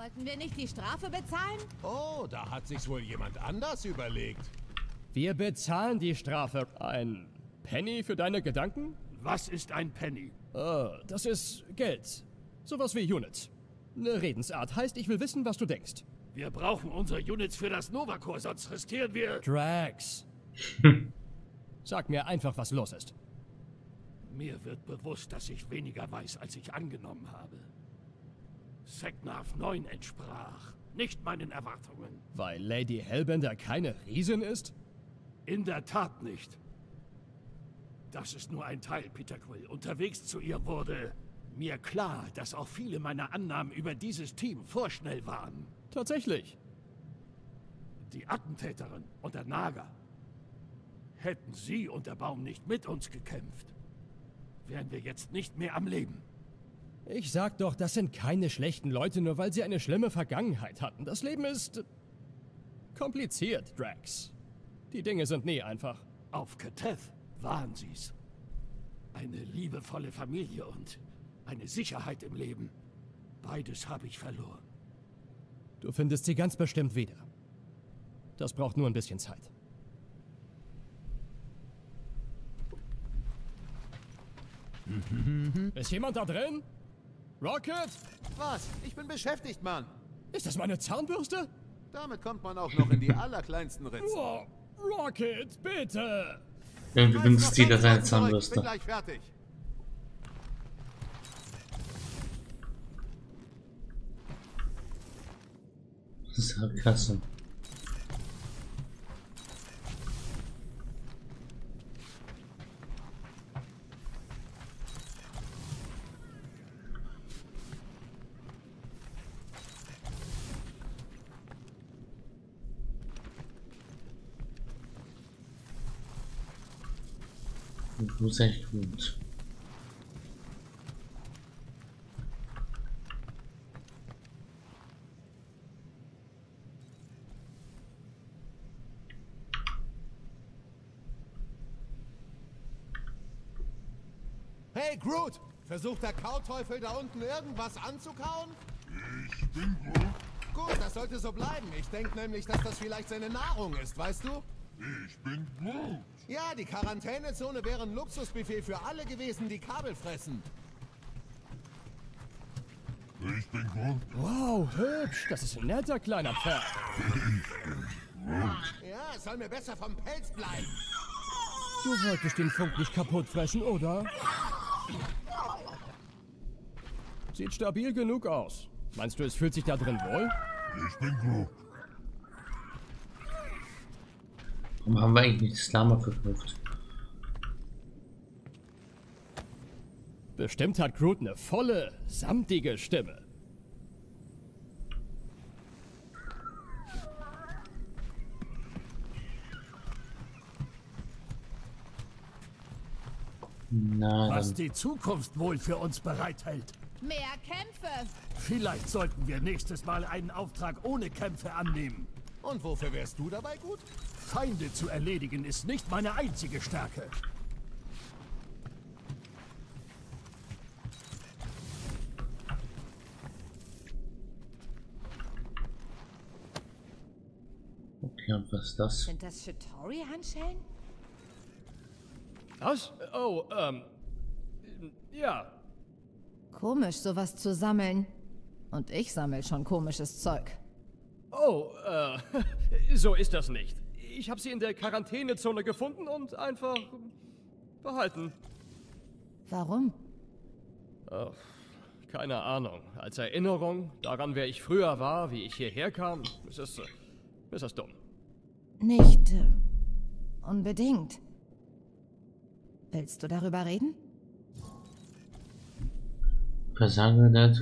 Wollten wir nicht die Strafe bezahlen? Oh, da hat sich's wohl jemand anders überlegt. Wir bezahlen die Strafe. Ein Penny für deine Gedanken? Was ist ein Penny? Äh, das ist Geld. Sowas wie Units. Eine Redensart heißt, ich will wissen, was du denkst. Wir brauchen unsere Units für das Novacore, sonst riskieren wir... Drax. Sag mir einfach, was los ist. Mir wird bewusst, dass ich weniger weiß, als ich angenommen habe. Seknarf 9 entsprach. Nicht meinen Erwartungen. Weil Lady Hellbender keine Riesin ist? In der Tat nicht. Das ist nur ein Teil, Peter Quill. Unterwegs zu ihr wurde mir klar, dass auch viele meiner Annahmen über dieses Team vorschnell waren. Tatsächlich. Die Attentäterin und der Nager. Hätten sie und der Baum nicht mit uns gekämpft, wären wir jetzt nicht mehr am Leben. Ich sag doch, das sind keine schlechten Leute, nur weil sie eine schlimme Vergangenheit hatten. Das Leben ist kompliziert, Drax. Die Dinge sind nie einfach. Auf Keteth waren sie's. Eine liebevolle Familie und eine Sicherheit im Leben. Beides habe ich verloren. Du findest sie ganz bestimmt wieder. Das braucht nur ein bisschen Zeit. Ist jemand da drin? Rocket? Was? Ich bin beschäftigt, Mann. Ist das meine Zahnbürste? Damit kommt man auch noch in die allerkleinsten Ritzen. Oh, Rocket, bitte! Irgendwie benutzt jeder seine kurz zurück. Bin Zahnbürste. gleich fertig. Sackgasse. Du bist echt gut. Hey, Groot! Versucht der Kauteufel da unten irgendwas anzukauen? Ich bin Groot. Gut, das sollte so bleiben. Ich denke nämlich, dass das vielleicht seine Nahrung ist, weißt du? Ich bin Groot. Ja, die Quarantänezone wäre ein Luxusbuffet für alle gewesen, die Kabel fressen. Ich bin Groot. Wow, hübsch. Das ist ein netter kleiner Pferd. Ja, es soll mir besser vom Pelz bleiben. Du wolltest den Funk nicht kaputt fressen, oder? Sieht stabil genug aus. Meinst du, es fühlt sich da drin wohl? Ich bin Groot. Warum haben wir eigentlich nicht das Lama verkauft? Bestimmt hat Groot eine volle, samtige Stimme. Na, Was die Zukunft wohl für uns bereithält. Mehr Kämpfe. Vielleicht sollten wir nächstes Mal einen Auftrag ohne Kämpfe annehmen. Und wofür wärst du dabei gut? Feinde zu erledigen ist nicht meine einzige Stärke. Okay, und was ist das? Sind das Shitori-Handschellen? Was? Oh, ähm. Ja. Komisch, sowas zu sammeln. Und ich sammel schon komisches Zeug. Oh, äh. So ist das nicht. Ich habe sie in der Quarantänezone gefunden und einfach behalten. Warum? Oh, keine Ahnung. Als Erinnerung daran, wer ich früher war, wie ich hierher kam, ist das, äh, ist das dumm. Nicht äh, unbedingt. Willst du darüber reden? Versage der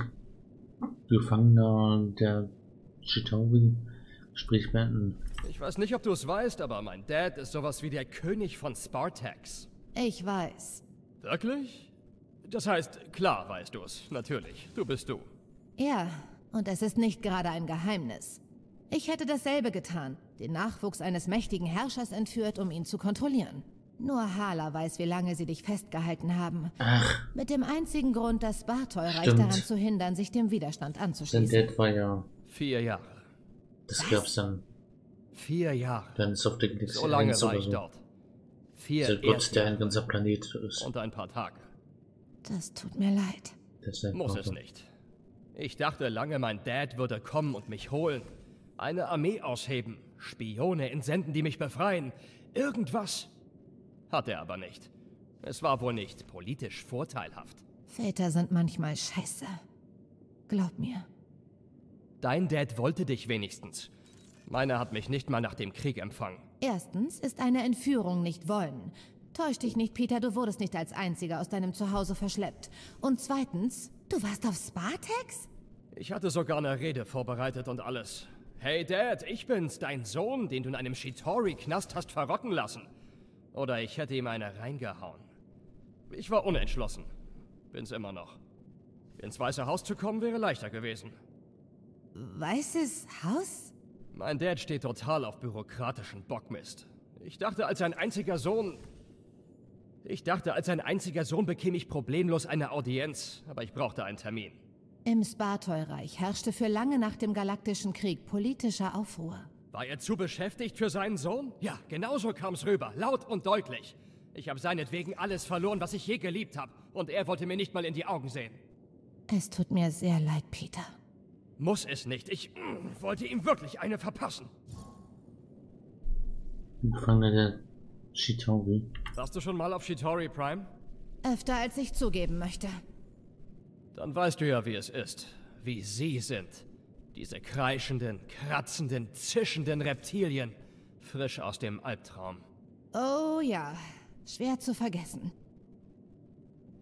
Gefangener der Chitauri Gespräch beenden. Ich weiß nicht, ob du es weißt, aber mein Dad ist sowas wie der König von Spartax. Ich weiß. Wirklich? Das heißt, klar weißt du es, natürlich. Du bist du. Ja, und es ist nicht gerade ein Geheimnis. Ich hätte dasselbe getan, den Nachwuchs eines mächtigen Herrschers entführt, um ihn zu kontrollieren. Nur Hala weiß, wie lange sie dich festgehalten haben. Ach, Mit dem einzigen Grund, das Bartol-Reich Stimmt. daran zu hindern, sich dem Widerstand anzuschließen. Dad war ja. Vier Jahre. Das gab's dann. Vier Jahre. Wenn es auf der So lange war ich so. dort. Vier Der Gott, der ein ganzer Planet ist. und ein paar Tage. Das tut mir leid. Ist Muss Vater. es nicht. Ich dachte lange, mein Dad würde kommen und mich holen. Eine Armee ausheben. Spione entsenden, die mich befreien. Irgendwas. Hat er aber nicht. Es war wohl nicht politisch vorteilhaft. Väter sind manchmal scheiße. Glaub mir. Dein Dad wollte dich wenigstens. Meiner hat mich nicht mal nach dem Krieg empfangen. Erstens ist eine Entführung nicht wollen. Täusch dich nicht, Peter, du wurdest nicht als einziger aus deinem Zuhause verschleppt. Und zweitens, du warst auf Spartex? Ich hatte sogar eine Rede vorbereitet und alles. Hey Dad, ich bin's, dein Sohn, den du in einem Shitori-Knast hast verrotten lassen. Oder ich hätte ihm eine reingehauen. Ich war unentschlossen. Bin's immer noch. Ins Weiße Haus zu kommen wäre leichter gewesen. Weißes Haus? Mein Dad steht total auf bürokratischen Bockmist. Ich dachte, als sein einziger Sohn... Ich dachte, als sein einziger Sohn bekäme ich problemlos eine Audienz, aber ich brauchte einen Termin. Im Spartoi-Reich herrschte für lange nach dem Galaktischen Krieg politischer Aufruhr. War er zu beschäftigt für seinen Sohn? Ja, genauso kam's rüber, laut und deutlich. Ich habe seinetwegen alles verloren, was ich je geliebt habe, und er wollte mir nicht mal in die Augen sehen. Es tut mir sehr leid, Peter. Muss es nicht. Ich mm, wollte ihm wirklich eine verpassen. Gefangener der Shitori. Warst du schon mal auf Shitori Prime? Öfter als ich zugeben möchte. Dann weißt du ja, wie es ist. Wie sie sind. Diese kreischenden, kratzenden, zischenden Reptilien. Frisch aus dem Albtraum. Oh ja, schwer zu vergessen.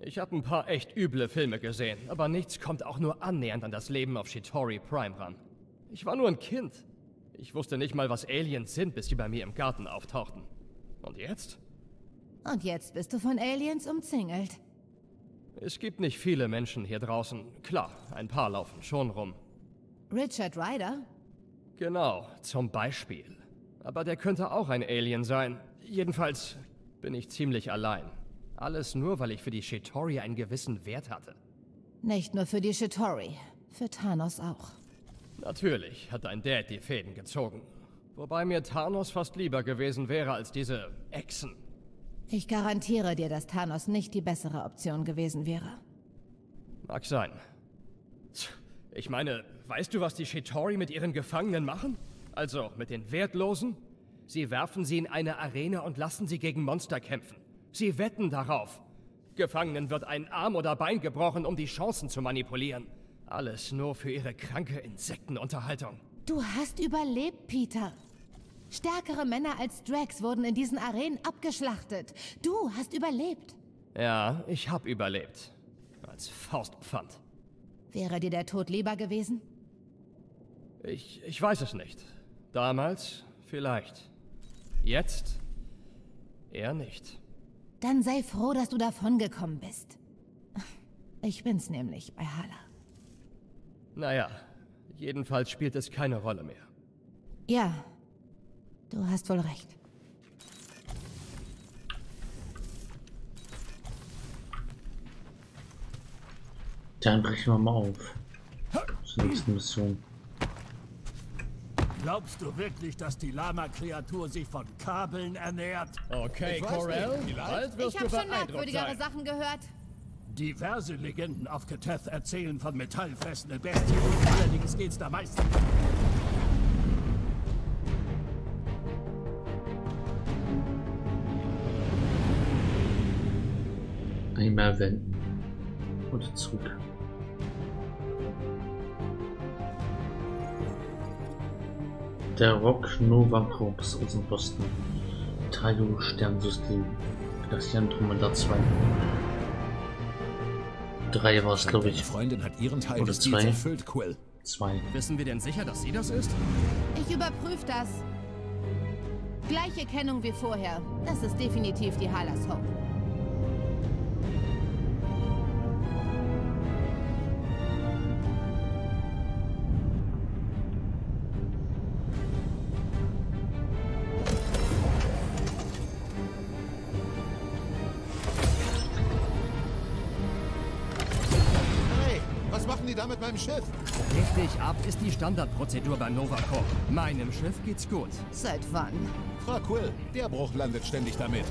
Ich habe ein paar echt üble Filme gesehen, aber nichts kommt auch nur annähernd an das Leben auf Shitori Prime ran. Ich war nur ein Kind. Ich wusste nicht mal, was Aliens sind, bis sie bei mir im Garten auftauchten. Und jetzt? Und jetzt bist du von Aliens umzingelt. Es gibt nicht viele Menschen hier draußen. Klar, ein paar laufen schon rum. Richard Ryder? Genau, zum Beispiel. Aber der könnte auch ein Alien sein. Jedenfalls bin ich ziemlich allein. Alles nur, weil ich für die Shitori einen gewissen Wert hatte. Nicht nur für die Shitori, für Thanos auch. Natürlich hat dein Dad die Fäden gezogen. Wobei mir Thanos fast lieber gewesen wäre als diese Echsen. Ich garantiere dir, dass Thanos nicht die bessere Option gewesen wäre. Mag sein. Ich meine, weißt du, was die Shitori mit ihren Gefangenen machen? Also mit den Wertlosen? Sie werfen sie in eine Arena und lassen sie gegen Monster kämpfen. Sie wetten darauf. Gefangenen wird ein Arm oder Bein gebrochen, um die Chancen zu manipulieren. Alles nur für ihre kranke Insektenunterhaltung. Du hast überlebt, Peter. Stärkere Männer als Drax wurden in diesen Arenen abgeschlachtet. Du hast überlebt. Ja, ich hab überlebt. Als Faustpfand. Wäre dir der Tod lieber gewesen? Ich, ich weiß es nicht. Damals vielleicht. Jetzt eher nicht. Dann sei froh, dass du davongekommen bist. Ich bin's nämlich bei Hala. Naja, jedenfalls spielt es keine Rolle mehr. Ja, du hast wohl recht. Dann brechen wir mal auf. Zur nächsten Mission. Glaubst du wirklich, dass die Lama-Kreatur sich von Kabeln ernährt? Okay, Ich Corell, vielleicht. bald wirst Ich du habe schon merkwürdigere sein. Sachen gehört. Diverse Legenden auf Keteth erzählen von metallfressenden Bestien. Allerdings geht's da meistens. Einmal wenden. Und zurück. Der Rock Nova Corps Außenposten. Tayo Sternsystem. Das Andromeda 2. 3 war es, glaube ich. Freundin hat ihren Teil Oder des zwei. erfüllt, Quill. 2. Wissen wir denn sicher, dass sie das ist? Ich überprüfe das. Gleiche Kennung wie vorher. Das ist definitiv die Halas Hope. Meinem Schiff? Richtig ab ist die Standardprozedur beim Novacore. Meinem Schiff geht's gut. Seit wann? Frag Quill, der Bruch landet ständig damit.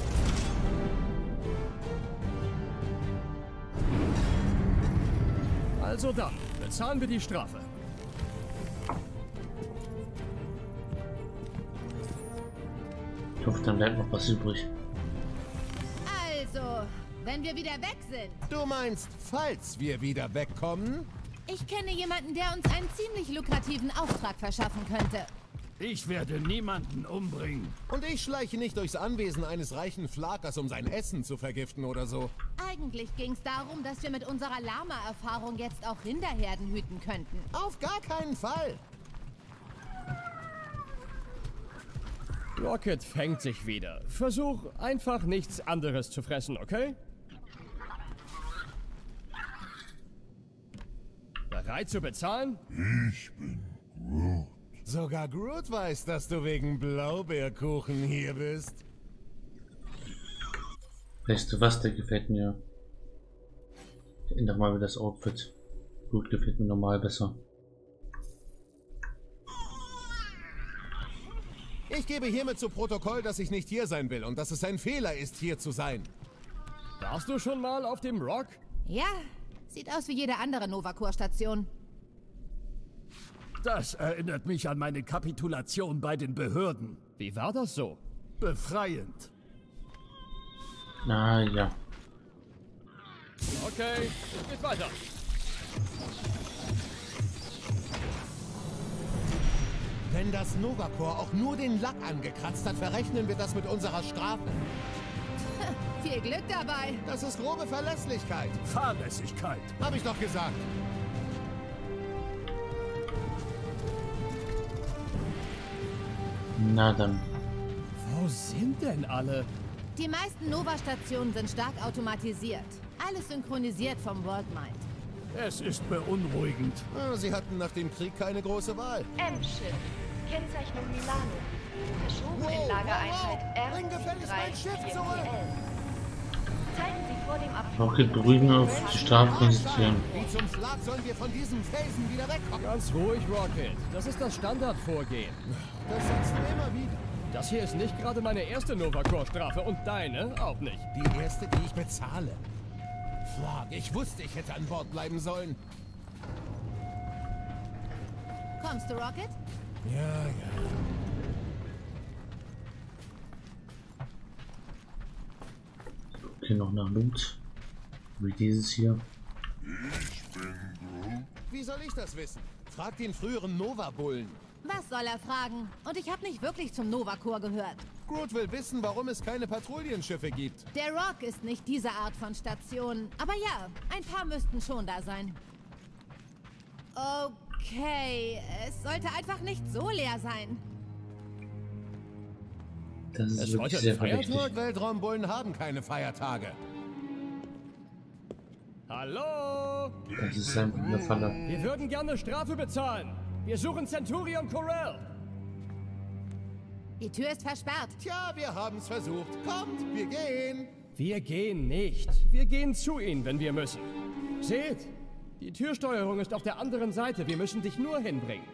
Also dann, bezahlen wir die Strafe. Ich hoffe, dann bleibt noch was übrig. Also, wenn wir wieder weg sind. Du meinst, falls wir wieder wegkommen? Ich kenne jemanden, der uns einen ziemlich lukrativen Auftrag verschaffen könnte. Ich werde niemanden umbringen. Und ich schleiche nicht durchs Anwesen eines reichen Flakers, um sein Essen zu vergiften oder so. Eigentlich ging es darum, dass wir mit unserer Lama-Erfahrung jetzt auch Rinderherden hüten könnten. Auf gar keinen Fall. Rocket fängt sich wieder. Versuch einfach nichts anderes zu fressen, okay? Bereit zu bezahlen? Ich bin Groot. Sogar Groot weiß, dass du wegen Blaubeerkuchen hier bist. Weißt du was, der gefällt mir. Ich ändere mal wieder das Outfit. Gut, gefällt mir normal besser. Ich gebe hiermit zu Protokoll, dass ich nicht hier sein will und dass es ein Fehler ist, hier zu sein. Warst du schon mal auf dem Rock? Ja, sieht aus wie jede andere Novacor-Station. Das erinnert mich an meine Kapitulation bei den Behörden. Wie war das so? Befreiend. Na ja. Okay, es geht weiter. Wenn das Novacor auch nur den Lack angekratzt hat, verrechnen wir das mit unserer Strafe. Viel Glück dabei. Das ist grobe Verlässlichkeit. Fahrlässigkeit. Hab ich doch gesagt. Na dann. Wo sind denn alle? Die meisten Nova-Stationen sind stark automatisiert. Alles synchronisiert vom Worldmind. Es ist beunruhigend. Ah, Sie hatten nach dem Krieg keine große Wahl. M-Schiff. Kennzeichnung Milano. Verschoben Wow, in Lagereinheit wow, wow. Bring gefälligst mein Schiff zurück. R34PL. Zeigen Sie vor dem Abflug. Rocket beruhigen auf die konzentrieren. Wie zum Schlag sollen wir von diesem Felsen wieder wegkommen? Ganz ruhig, Rocket. Das ist das Standardvorgehen. Das sagst du immer wieder. Das hier ist nicht gerade meine erste Novacore-Strafe und deine auch nicht. Die erste, die ich bezahle. Flag, ich wusste, ich hätte an Bord bleiben sollen. Kommst du, Rocket? Ja, ja. Okay, noch nach Loot. Wie dieses hier. Wie soll ich das wissen? Frag den früheren Nova-Bullen. Was soll er fragen? Und ich habe nicht wirklich zum Novacor gehört. Groot will wissen, warum es keine Patrouillenschiffe gibt. Der Rock ist nicht diese Art von Station. Aber ja, ein paar müssten schon da sein. Okay, es sollte einfach nicht so leer sein. Das ist Es wirklich heute sehr ein Feiertag? verdächtig. Weltraumbullen haben keine Feiertage. Hallo? Das ist einfach eine Falle. Wir würden gerne Strafe bezahlen. Wir suchen Centurion Corel. Die Tür ist versperrt. Tja, wir haben's versucht. Kommt, wir gehen. Wir gehen nicht. Wir gehen zu ihnen, wenn wir müssen. Seht, die Türsteuerung ist auf der anderen Seite. Wir müssen dich nur hinbringen.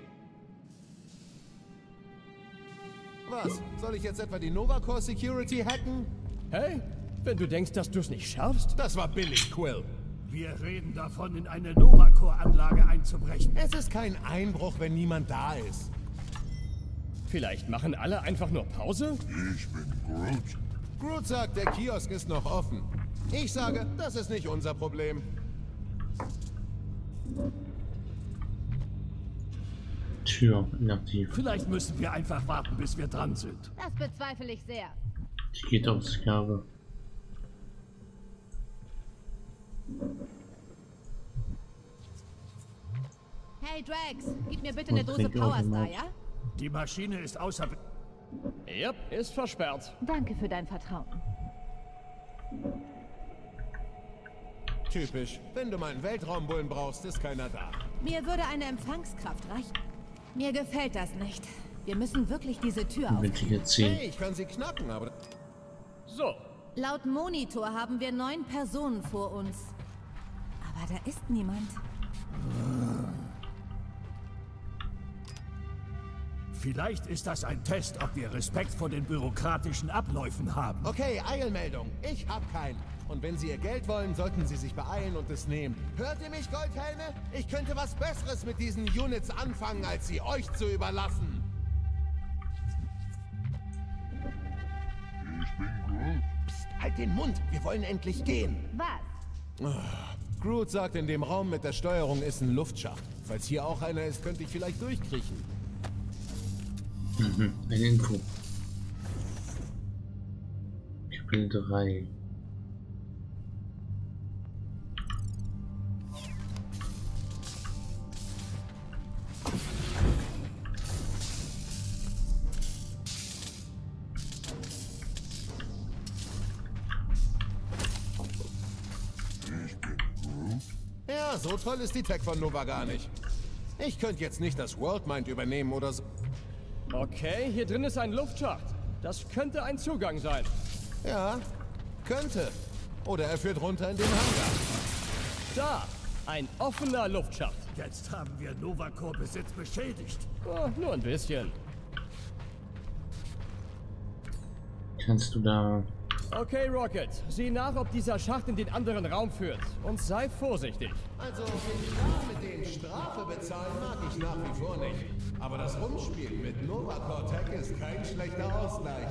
Was? Soll ich jetzt etwa die Novacore Security hacken? Hey, wenn du denkst, dass du es nicht schaffst? Das war billig, Quill. Wir reden davon, in eine Novacore-Anlage einzubrechen. Es ist kein Einbruch, wenn niemand da ist. Vielleicht machen alle einfach nur Pause? Ich bin Groot. Groot sagt, der Kiosk ist noch offen. Ich sage, das ist nicht unser Problem. Tür inaktiv. Vielleicht müssen wir einfach warten, bis wir dran sind. Das bezweifle ich sehr. Die geht aufs Sklave. Hey Drax, gib mir bitte eine Und Dose Trinkautomat. Powerstar, ja? Die Maschine ist außer... Yep, ist versperrt. Danke für dein Vertrauen. Typisch. Wenn du mal einen Weltraumbullen brauchst, ist keiner da. Mir würde eine Empfangskraft reichen. Mir gefällt das nicht. Wir müssen wirklich diese Tür auf. Ventil 10. Hey, ich kann sie knacken, aber... So, Laut Monitor haben wir neun Personen vor uns. Aber da ist niemand. Vielleicht ist das ein Test, ob wir Respekt vor den bürokratischen Abläufen haben. Okay, Eilmeldung. Ich hab keinen. Und wenn Sie Ihr Geld wollen, sollten Sie sich beeilen und es nehmen. Hört ihr mich, Goldhelme? Ich könnte was Besseres mit diesen Units anfangen, als sie euch zu überlassen. Ich bin Groot. Psst, halt den Mund. Wir wollen endlich gehen. Was? Groot sagt, in dem Raum mit der Steuerung ist ein Luftschacht. Falls hier auch einer ist, könnte ich vielleicht durchkriechen. Mhm, eine Info. Kapitel 3. toll ist die Tech von Nova gar nicht. Ich könnte jetzt nicht das Worldmind übernehmen oder so. Okay, hier drin ist ein Luftschacht. Das könnte ein Zugang sein. Ja, könnte. Oder er führt runter in den Hangar. Da, ein offener Luftschacht. Jetzt haben wir Novacor-Besitz beschädigt. Oh, nur ein bisschen. Kannst du da... Okay, Rocket, sieh nach, ob dieser Schacht in den anderen Raum führt. Und sei vorsichtig. Also, den Kram mit den Strafe bezahlen mag ich nach wie vor nicht. Aber das Rumspielen mit Nova Cortec ist kein schlechter Ausgleich.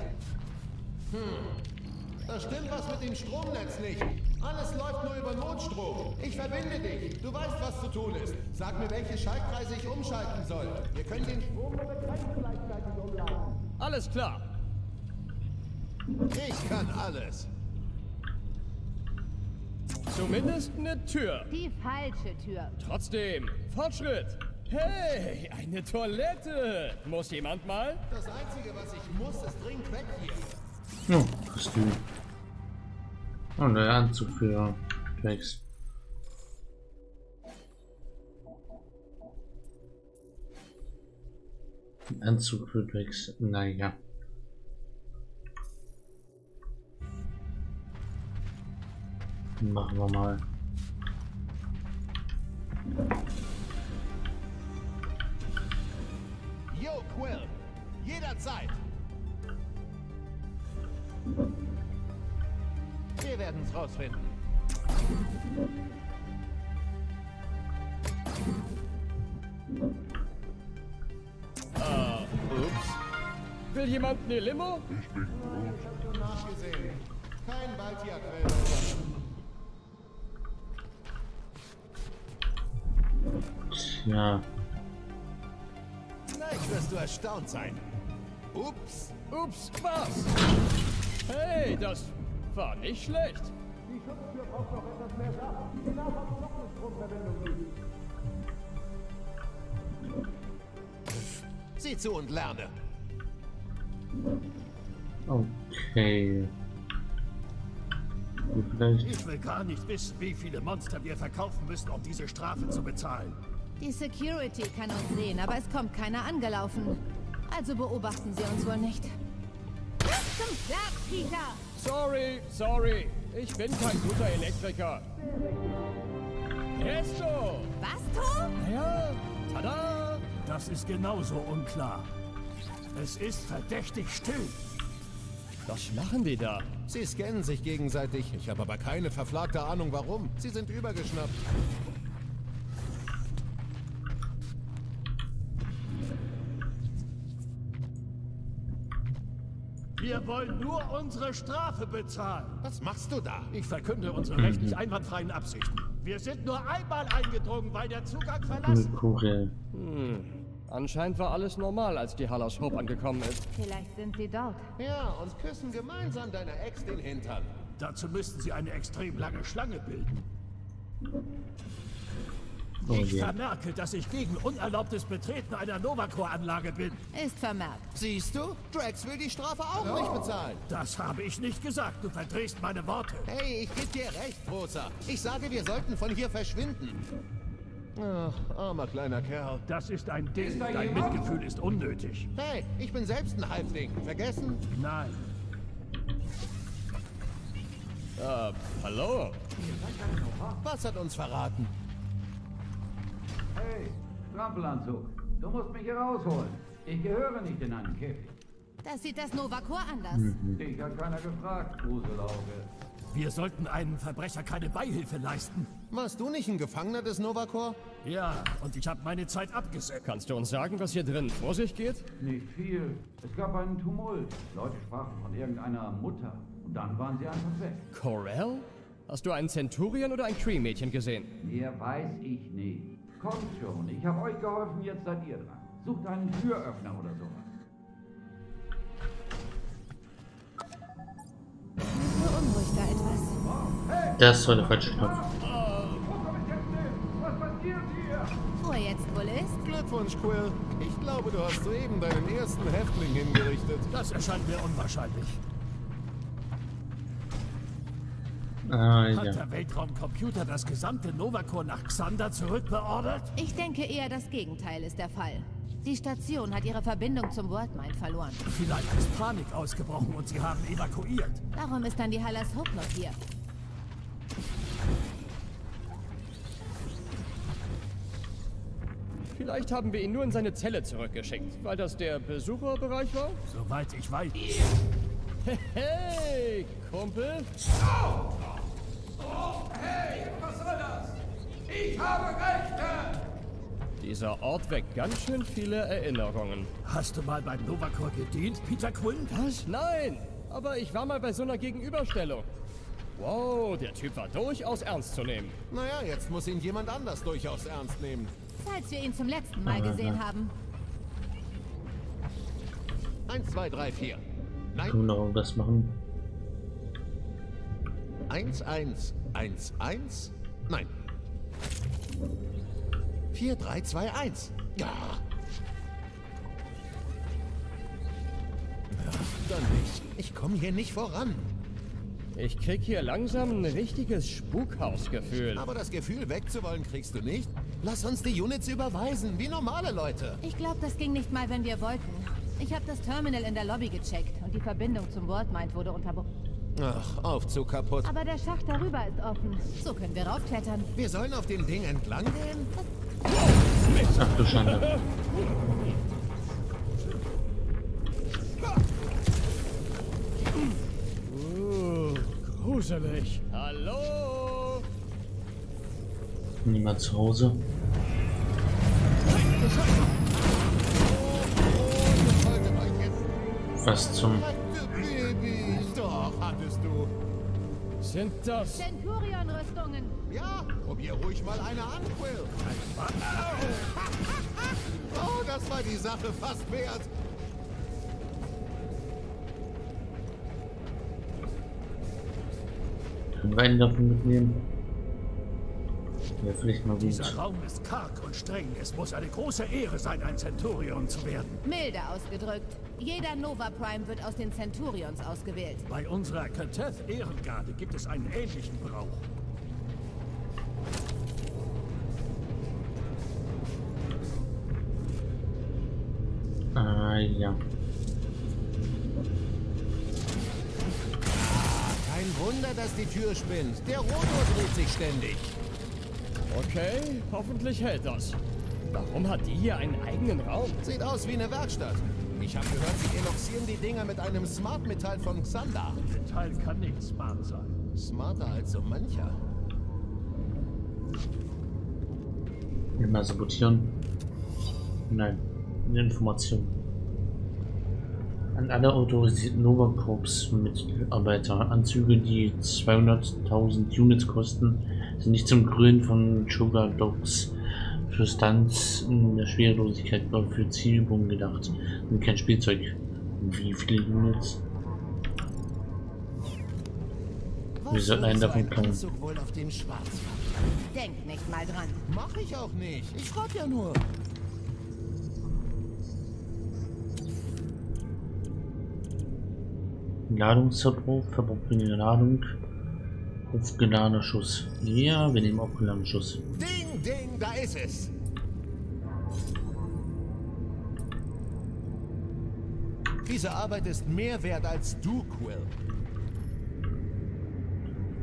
Hm. Da stimmt was mit dem Stromnetz nicht. Alles läuft nur über Notstrom. Ich verbinde dich. Du weißt, was zu tun ist. Sag mir, welche Schaltkreise ich umschalten soll. Wir können den Strom nur begrenzt gleichzeitig umladen. Alles klar. Ich kann alles. Zumindest eine Tür. Die falsche Tür. Trotzdem, Fortschritt. Hey, eine Toilette. Muss jemand mal? Das Einzige, was ich muss, ist dringend weg hier. Oh, Kostüm. Oh, der Anzug für. Ein Anzug für Drax. Naja. Machen wir mal. Yo, Quill. Jederzeit. Wir werden es rausfinden. Ah, ups. Will jemand eine Limo? Ich bin Groot. Ich hab schon nachgesehen. Kein Baltia-Quell. Tja. Vielleicht wirst du erstaunt sein. Ups. Ups, was? Hey, das war nicht schlecht. Die Schutztür braucht noch etwas mehr Sachen. Genau was noch eine Stromverbindung gibt. Sieh zu und lerne. Okay. Vielleicht. Ich will gar nicht wissen, wie viele Monster wir verkaufen müssen, um diese Strafe zu bezahlen. Die Security kann uns sehen, aber es kommt keiner angelaufen. Also beobachten sie uns wohl nicht. Zum Werk, Peter! Sorry, sorry. Ich bin kein guter Elektriker. Presto! Was, Tom? Ja, tada! Das ist genauso unklar. Es ist verdächtig still. Was machen die da? Sie scannen sich gegenseitig. Ich habe aber keine verflagte Ahnung, warum. Sie sind übergeschnappt. Wir wollen nur unsere Strafe bezahlen. Was machst du da? Ich verkünde unsere rechtlich einwandfreien Absichten. Wir sind nur einmal eingedrungen, weil der Zugang verlassen. Kugel. Anscheinend war alles normal, als die Hallas Hope angekommen ist. Vielleicht sind sie dort. Ja, und küssen gemeinsam deiner Ex den Hintern. Dazu müssten sie eine extrem lange Schlange bilden. Oh Ich vermerke, dass ich gegen unerlaubtes Betreten einer Novacor-Anlage bin. Ist vermerkt. Siehst du? Drax will die Strafe auch nicht bezahlen. Das habe ich nicht gesagt. Du verdrehst meine Worte. Hey, ich gebe dir recht, Großer. Ich sage, wir sollten von hier verschwinden. Ach, armer kleiner Kerl. Das ist ein Ding. Dein Mitgefühl ist unnötig. Hey, ich bin selbst ein Halbling. Vergessen? Nein. Äh, hallo? Was hat uns verraten? Hey, Strampelanzug, du musst mich hier rausholen. Ich gehöre nicht in einen Käfig. Das sieht das Novacor anders. Dich hat keiner gefragt, Gruselauge. Wir sollten einem Verbrecher keine Beihilfe leisten. Warst du nicht ein Gefangener des Novacor? Ja, und ich habe meine Zeit abgesetzt. Kannst du uns sagen, was hier drin vor sich geht? Nicht viel. Es gab einen Tumult. Leute sprachen von irgendeiner Mutter. Und dann waren sie einfach weg. Corell? Hast du einen Centurion oder ein Cree-Mädchen gesehen? Mehr weiß ich nicht. Kommt schon, ich habe euch geholfen, jetzt seid ihr dran. Sucht einen Türöffner oder sowas. Beunruhigt da etwas. Das war der falsche Knopf. Was passiert hier? Wo er jetzt wohl ist? Glückwunsch, Quill. Ich glaube, du hast soeben deinen ersten Häftling hingerichtet. Das erscheint mir unwahrscheinlich. Ah, Hat ja. der Weltraumcomputer das gesamte Novacor nach Xander zurückbeordert? Ich denke eher, das Gegenteil ist der Fall. Die Station hat ihre Verbindung zum Worldmind verloren. Vielleicht ist Panik ausgebrochen und sie haben evakuiert. Darum ist dann die Hallas Hope noch hier. Vielleicht haben wir ihn nur in seine Zelle zurückgeschickt, weil das der Besucherbereich war? Soweit ich weiß. Hey, Kumpel. Was soll das? Ich habe Rechte! Dieser Ort weckt ganz schön viele Erinnerungen. Hast du mal beim Novacor gedient, Peter Quill? Was? Nein, aber ich war mal bei so einer Gegenüberstellung. Wow, der Typ war durchaus ernst zu nehmen. Naja, jetzt muss ihn jemand anders durchaus ernst nehmen. Falls wir ihn zum letzten Mal gesehen haben. Eins, zwei, drei, vier. Nein, Können wir noch irgendwas machen? eins, eins, eins, eins. Nein. Vier, drei, zwei, eins. Ja. Ach, dann nicht. Ich komme hier nicht voran. Ich krieg hier langsam ein richtiges Spukhausgefühl. Aber das Gefühl wegzuwollen kriegst du nicht. Lass uns die Units überweisen, wie normale Leute. Ich glaube, das ging nicht mal, wenn wir wollten. Ich habe das Terminal in der Lobby gecheckt und die Verbindung zum Worldmind wurde unterbrochen. Ach, Aufzug kaputt. Aber der Schacht darüber ist offen. So können wir raufklettern. Wir sollen auf dem Ding entlang gehen? Ach du Schande. Uh, gruselig. Hallo? Niemand zu Hause. Was zum... Sind das... Centurion-Rüstungen. Ja, probier ruhig mal eine an, Quill. Oh, das war die Sache fast wert. Einen davon mitnehmen? Ja, vielleicht mal gut. Dieser Raum ist karg und streng. Es muss eine große Ehre sein, ein Centurion zu werden. Milde ausgedrückt. Jeder Nova Prime wird aus den Centurions ausgewählt. Bei unserer Keteth Ehrengarde gibt es einen ähnlichen Brauch. Ah, ja. Kein Wunder, dass die Tür spinnt. Der Rotor dreht sich ständig. Okay, hoffentlich hält das. Warum hat die hier einen eigenen Raum? Sieht aus wie eine Werkstatt. Ich habe gehört, sie eloxieren die Dinger mit einem Smart-Metall von Xander. Metall kann nicht smart sein. Smarter als so mancher. Immer sabotieren. Nein. Eine Information. An alle autorisierten Nova Corps Mitarbeiter. Anzüge, die 200.000 Units kosten, sind nicht zum Grün von Sugar Dogs für Stunts in der Schwerelosigkeit, sondern für Zielübungen gedacht. Und kein Spielzeug. Wie viele Units? Wir sollten einen davon klauen. Denk nicht mal dran. Mach ich auch nicht. Ich frag ja nur. Ladungsverbrauch, Verbrauch weniger Ladung. Aufgeladener Schuss. Ja, wir nehmen aufgeladenen Schuss. Ding, ding, da ist es. Diese Arbeit ist mehr wert als du, Quill.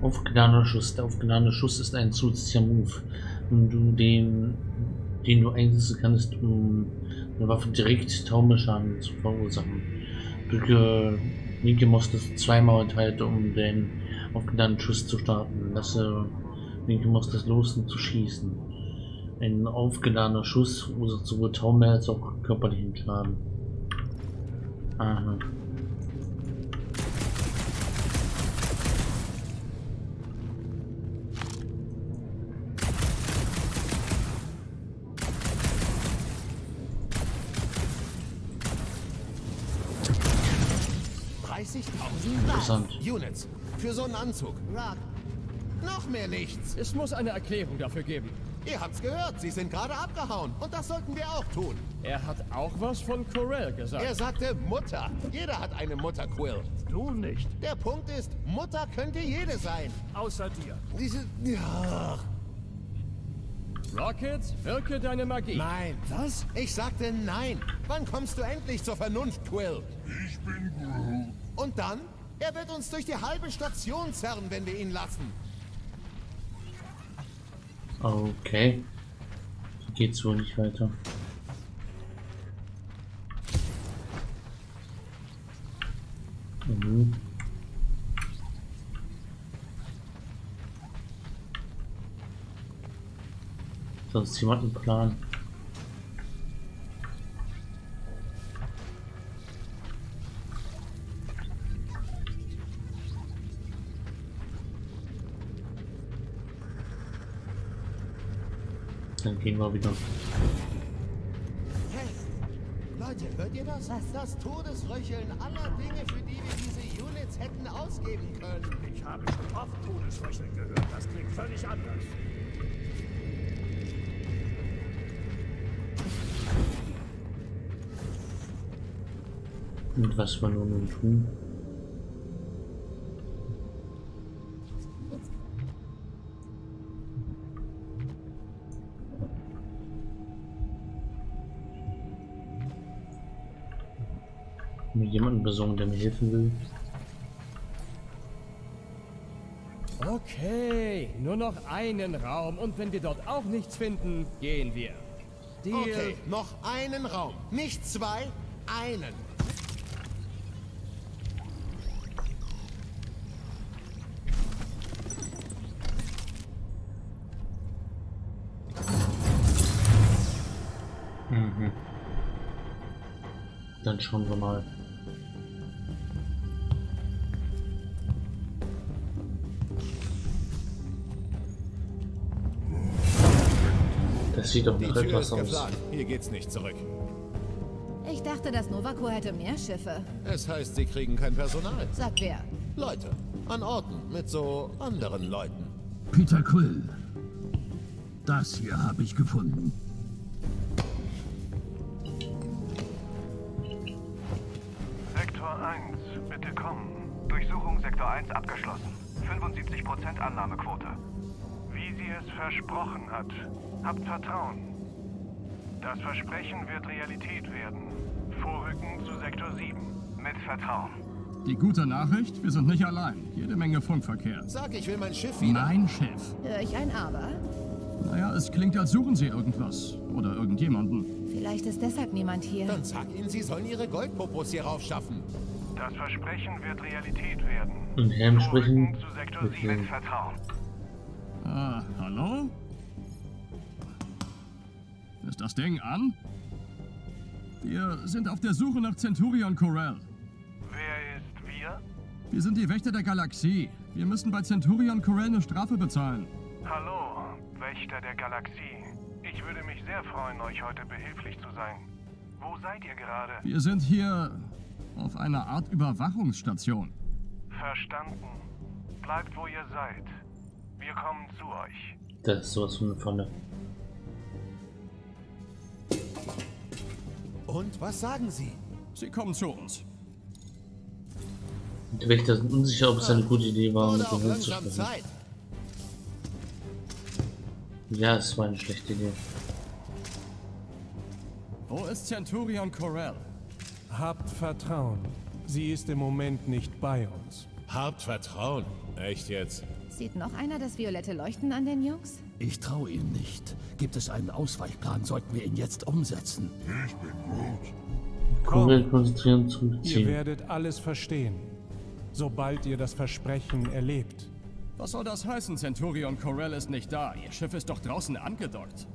Aufgeladener Schuss. Der aufgeladene Schuss ist ein zusätzlicher Move. Du den, den du einsetzen kannst, um eine Waffe direkt Taumelschaden zu verursachen. Drücke linke Maustaste zweimal enthalten, um den aufgeladenen Schuss zu starten. Lasse linke Maustaste los, um zu schießen. Ein aufgeladener Schuss verursacht sowohl Taumel als auch körperlichen Schaden. Aha. Interessant. Units. Für so einen Anzug. Na, noch mehr nichts. Es muss eine Erklärung dafür geben. Ihr habt's gehört, sie sind gerade abgehauen. Und das sollten wir auch tun. Er hat auch was von Corell gesagt. Er sagte Mutter. Jeder hat eine Mutter, Quill. Du nicht. Der Punkt ist, Mutter könnte jede sein. Außer dir. Diese... Ja. Rocket, wirke deine Magie. Nein. Was? Ich sagte nein. Wann kommst du endlich zur Vernunft, Quill? Ich bin Groot. Und dann? Er wird uns durch die halbe Station zerren, wenn wir ihn lassen. Okay. So geht's wohl nicht weiter. Mhm. Sonst jemand einen Plan. Dann gehen wir wieder. Hey, Leute, hört ihr das? Das Todesröcheln aller Dinge, für die wir diese Units hätten ausgeben können. Ich habe schon oft Todesröcheln gehört. Das klingt völlig anders. Und was wir nun tun? Besorgen, der mir helfen will. Okay, nur noch einen Raum und wenn wir dort auch nichts finden, gehen wir. Deal. Okay, noch einen Raum. Nicht zwei, einen. Mhm. Dann schauen wir mal. Das sieht doch nach ist etwas aus. Hier geht's nicht zurück. Ich dachte, das Novaco hätte mehr Schiffe. Es heißt, sie kriegen kein Personal. Sagt wer? Leute. An Orten mit so anderen Leuten. Peter Quill. Das hier habe ich gefunden. Sektor 1, bitte kommen. Durchsuchung Sektor 1 abgeschlossen. 75% Annahmequote. Wie sie es versprochen hat. Habt Vertrauen. Das Versprechen wird Realität werden. Vorrücken zu Sektor 7. Mit Vertrauen. Die gute Nachricht, wir sind nicht allein. Jede Menge Funkverkehr. Sag, ich will mein Schiff wieder. Nein, Chef. Hör ich ein Aber? Naja, es klingt, als suchen Sie irgendwas. Oder irgendjemanden. Vielleicht ist deshalb niemand hier. Dann sag ihnen, sie sollen ihre Goldpopos hier raufschaffen. Das Versprechen wird Realität werden. Und Helm sprechen. Vorrücken zu Sektor Mit 7. Helm. Mit Vertrauen. Ah, hallo? Ist das Ding an? Wir sind auf der Suche nach Centurion Corell. Wer ist wir? Wir sind die Wächter der Galaxie. Wir müssen bei Centurion Corell eine Strafe bezahlen. Hallo, Wächter der Galaxie. Ich würde mich sehr freuen, euch heute behilflich zu sein. Wo seid ihr gerade? Wir sind hier auf einer Art Überwachungsstation. Verstanden. Bleibt, wo ihr seid. Wir kommen zu euch. Das ist sowas von eine. Und was sagen sie? Sie kommen zu uns. Die Wächter sind unsicher, ob es eine gute Idee war, mit dem Hund zu sprechen. Zeit. Ja, es war eine schlechte Idee. Wo ist Centurion Corell? Habt Vertrauen. Sie ist im Moment nicht bei uns. Habt Vertrauen. Echt jetzt? Sieht noch einer das violette Leuchten an den Jungs? Ich traue ihm nicht. Gibt es einen Ausweichplan, sollten wir ihn jetzt umsetzen. Ich bin Groot. Kugel Komm, konzentrieren, ihr zurückziehen. werdet alles verstehen, sobald ihr das Versprechen erlebt. Was soll das heißen? Centurion Corell ist nicht da. Ihr Schiff ist doch draußen angedockt.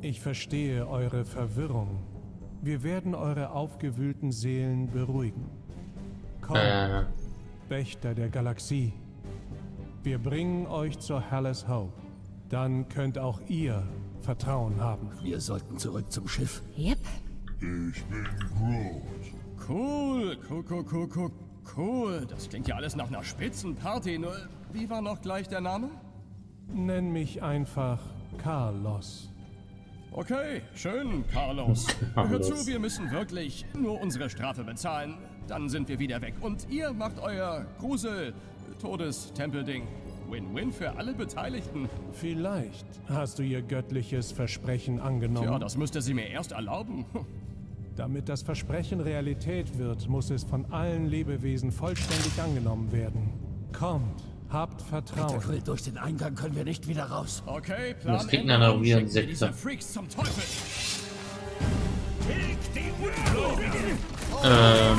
Ich verstehe eure Verwirrung. Wir werden eure aufgewühlten Seelen beruhigen. Komm, Äh, Wächter der Galaxie. Wir bringen euch zur Halles Hope. Dann könnt auch ihr Vertrauen haben. Wir sollten zurück zum Schiff. Yep. Ich bin Groot. Cool, cool, cool, cool, cool, cool. Das klingt ja alles nach einer Spitzenparty. Nur, wie war noch gleich der Name? Nenn mich einfach Carlos. Okay, schön, Carlos. Hör Carlos. zu, wir müssen wirklich nur unsere Strafe bezahlen. Dann sind wir wieder weg. Und ihr macht euer Grusel, Todestempelding. Win-win für alle Beteiligten. Vielleicht hast du ihr göttliches Versprechen angenommen. Ja, das müsste sie mir erst erlauben. Damit das Versprechen Realität wird, muss es von allen Lebewesen vollständig angenommen werden. Kommt, habt Peter Vertrauen. Quill, durch den Eingang können wir nicht wieder raus. Okay, Plan Das mir diese Sekte. Freaks zum Teufel. Ähm,